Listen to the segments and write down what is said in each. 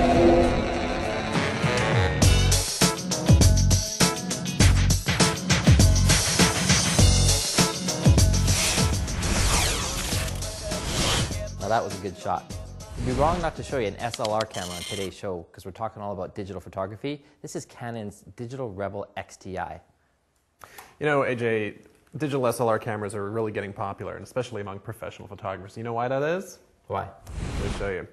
Now that was a good shot. It'd be wrong not to show you an SLR camera on today's show because we're talking all about digital photography. This is Canon's Digital Rebel XTI. You know, AJ, digital SLR cameras are really getting popular, and especially among professional photographers. You know why that is? Why? Let me show you.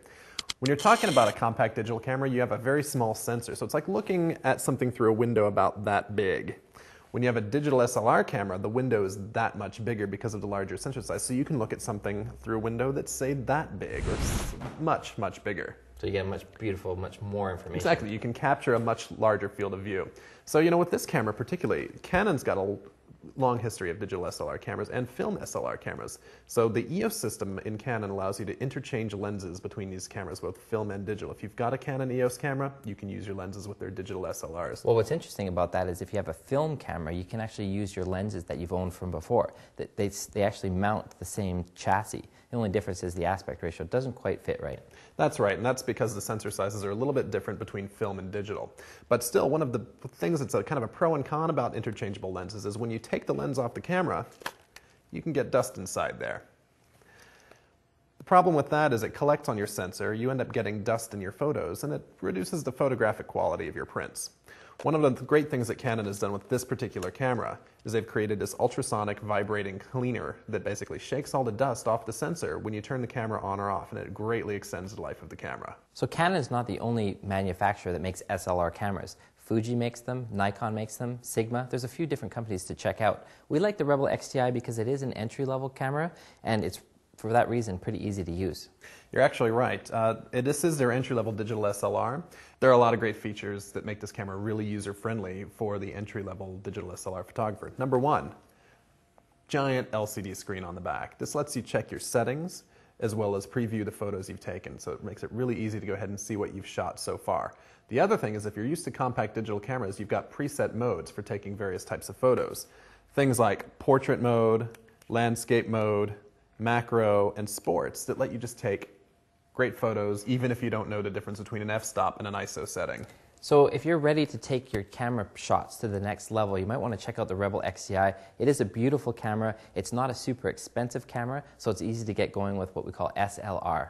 When you're talking about a compact digital camera, you have a very small sensor. So it's like looking at something through a window about that big. When you have a digital SLR camera, the window is that much bigger because of the larger sensor size. So you can look at something through a window that's, say, that big or much, much bigger. So you get much beautiful, much more information. Exactly. You can capture a much larger field of view. So, you know, with this camera particularly, Canon's got a long history of digital SLR cameras and film SLR cameras. So the EOS system in Canon allows you to interchange lenses between these cameras, both film and digital. If you've got a Canon EOS camera, you can use your lenses with their digital SLRs. Well, what's interesting about that is if you have a film camera, you can actually use your lenses that you've owned from before. They, they, they actually mount the same chassis. The only difference is the aspect ratio doesn't quite fit right. That's right, and that's because the sensor sizes are a little bit different between film and digital. But still, one of the things that's a kind of a pro and con about interchangeable lenses is when you take the lens off the camera, you can get dust inside there. Problem with that is it collects on your sensor, you end up getting dust in your photos, and it reduces the photographic quality of your prints. One of the great things that Canon has done with this particular camera is they've created this ultrasonic vibrating cleaner that basically shakes all the dust off the sensor when you turn the camera on or off, and it greatly extends the life of the camera. So Canon is not the only manufacturer that makes SLR cameras. Fuji makes them, Nikon makes them, Sigma. There's a few different companies to check out. We like the Rebel XTI because it is an entry-level camera, and it's for that reason pretty easy to use. You're actually right. Uh, this is their entry level digital SLR. There are a lot of great features that make this camera really user friendly for the entry level digital SLR photographer. Number one, giant LCD screen on the back. This lets you check your settings as well as preview the photos you've taken, so it makes it really easy to go ahead and see what you've shot so far. The other thing is if you're used to compact digital cameras, you've got preset modes for taking various types of photos. Things like portrait mode, landscape mode, macro, and sports that let you just take great photos even if you don't know the difference between an f-stop and an ISO setting. So if you're ready to take your camera shots to the next level, you might want to check out the Rebel XTI. It is a beautiful camera. It's not a super expensive camera, so it's easy to get going with what we call SLR.